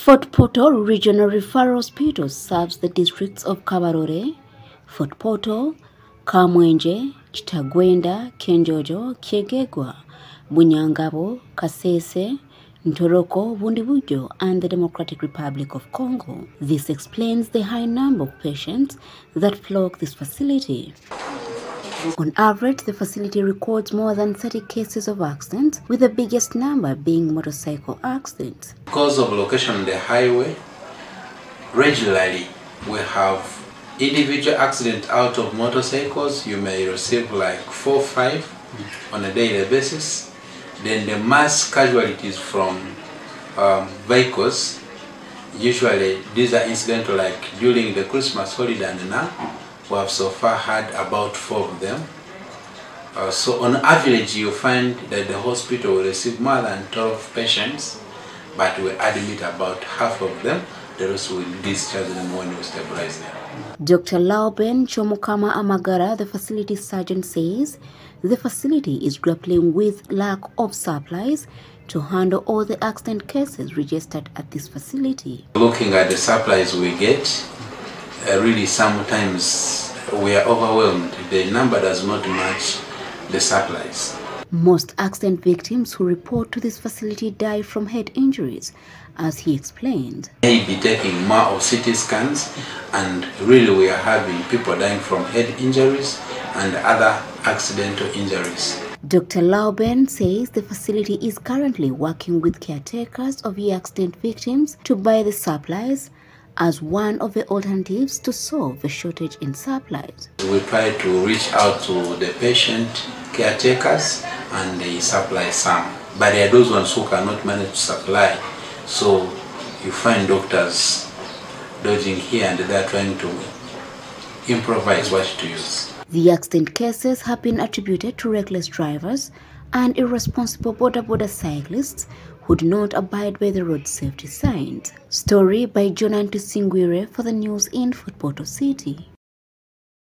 Fort Portal Regional Referral Hospital serves the districts of Kabarore, Fort Portal, Kamwenje, Kitagwenda, Kenjojo, Kiegegwa, Bunyangabo, Kasese, Ntoroko, Bundibujo, and the Democratic Republic of Congo. This explains the high number of patients that flock this facility. On average, the facility records more than 30 cases of accidents, with the biggest number being motorcycle accidents. Because of location on the highway, regularly we have individual accident out of motorcycles. You may receive like four, five on a daily basis. Then the mass casualties from um, vehicles. Usually these are incidental like during the Christmas holiday and now we have so far had about four of them. Uh, so on average you find that the hospital will receive more than 12 patients but we admit about half of them. The rest will discharge them when we stabilize them. Dr. Lauben Chomukama Amagara, the facility surgeon, says the facility is grappling with lack of supplies to handle all the accident cases registered at this facility. Looking at the supplies we get, Uh, really sometimes we are overwhelmed. The number does not match the supplies. Most accident victims who report to this facility die from head injuries, as he explained. May be taking more of CT scans, and really we are having people dying from head injuries and other accidental injuries. Dr. Lauben says the facility is currently working with caretakers of the accident victims to buy the supplies as one of the alternatives to solve the shortage in supplies. We try to reach out to the patient caretakers and they supply some. But there are those ones who cannot manage to supply. So you find doctors dodging here and there trying to improvise what to use. The accident cases have been attributed to reckless drivers and irresponsible boda boda cyclists who do not abide by the road safety signs. Story by Jonan Tusingwire for the news in Portal City.